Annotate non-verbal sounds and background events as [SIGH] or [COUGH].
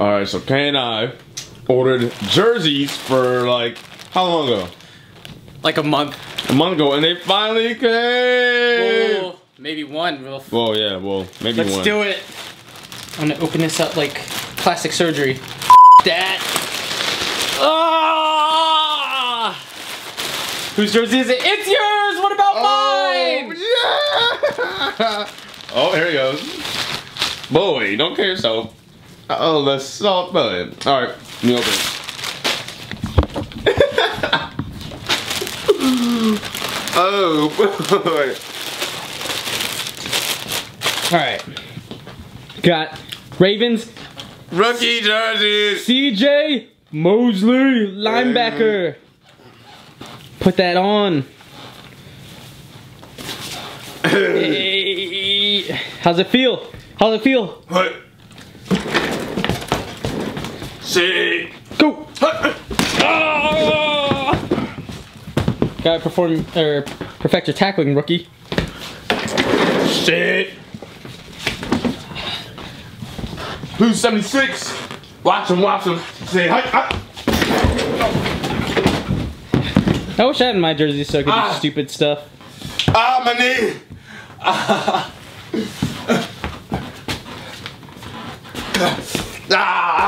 All right, so Kay and I ordered jerseys for like how long ago? Like a month. A month ago, and they finally came. Oh, maybe one. Real Well, yeah, well, maybe one. Let's do it. I'm gonna open this up like plastic surgery. that. Ah! Whose jersey is it? It's yours! What about mine? Oh, yeah! [LAUGHS] oh, here he goes. Boy, don't kill yourself. Oh, the salt button. All right, let me open it. [LAUGHS] oh, [LAUGHS] boy. Alright. Got Ravens, Rookie jerseys. CJ Mosley, linebacker. Put that on. [LAUGHS] Hey. How's it feel? How's it feel? What? See. Go! Ah! Gotta perform or perfect your tackling, rookie. Shit. Who's 76? Watch him, watch him. Say hi. hi. I wish I had my jersey so I could Ah. do stupid stuff. Ah, my knee. [LAUGHS] Ah. Ah.